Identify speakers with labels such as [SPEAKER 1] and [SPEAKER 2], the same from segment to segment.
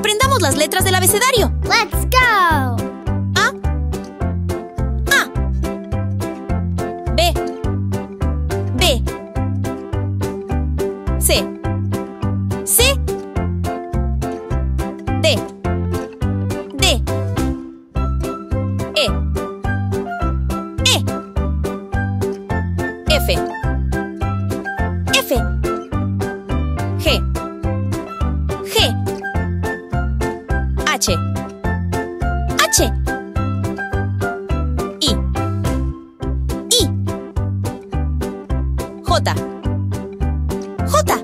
[SPEAKER 1] Aprendamos las letras del abecedario.
[SPEAKER 2] Let's go!
[SPEAKER 1] J.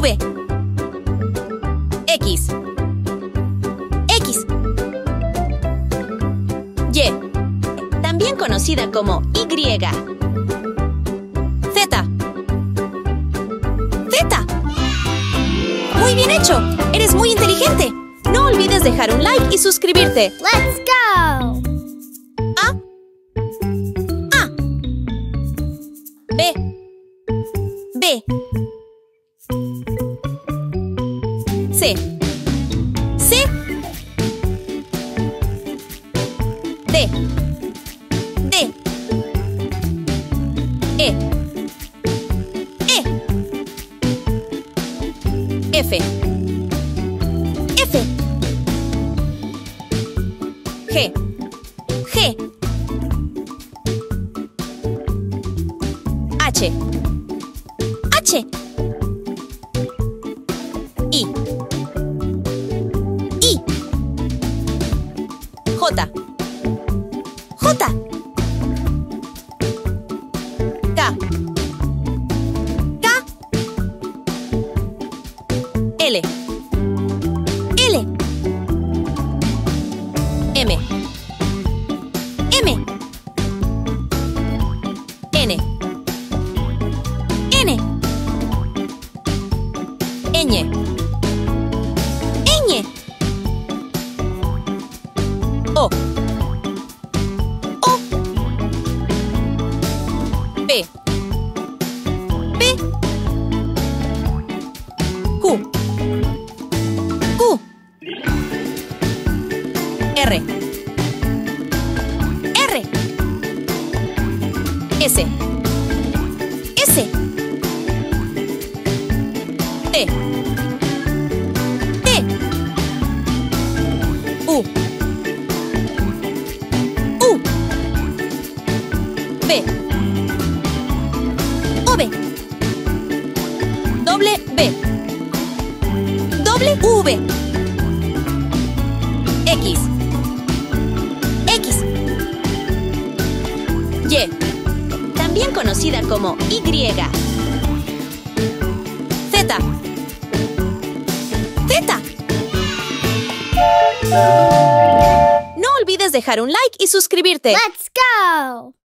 [SPEAKER 1] V. X. X. Y. También conocida como Y. Z. Z. Muy bien hecho. Eres muy inteligente. No olvides dejar un like y suscribirte.
[SPEAKER 2] Let's go!
[SPEAKER 1] C. E. E. F. J. J. K. K. L. L. M. M. N. N. Ñ. O. O. P. P. Q. Q. R. R. S. S. T. B. V. Doble B. Doble V. X. X. Y. También conocida como Y. Z. Z. No olvides dejar un like y suscribirte.
[SPEAKER 2] Let's go!